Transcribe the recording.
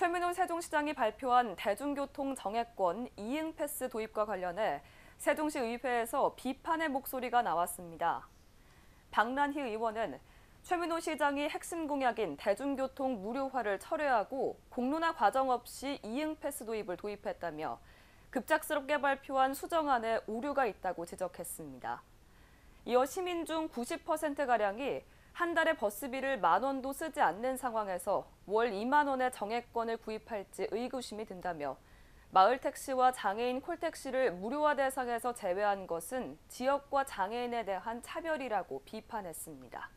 최민호 세종시장이 발표한 대중교통 정액권 이응 패스 도입과 관련해 세종시 의회에서 비판의 목소리가 나왔습니다. 박란희 의원은 최민호 시장이 핵심 공약인 대중교통 무료화를 철회하고 공론화 과정 없이 이응 패스 도입을 도입했다며 급작스럽게 발표한 수정안에 오류가 있다고 지적했습니다. 이어 시민 중 90%가량이 한 달에 버스비를 만 원도 쓰지 않는 상황에서 월 2만 원의 정액권을 구입할지 의구심이 든다며 마을 택시와 장애인 콜택시를 무료화 대상에서 제외한 것은 지역과 장애인에 대한 차별이라고 비판했습니다.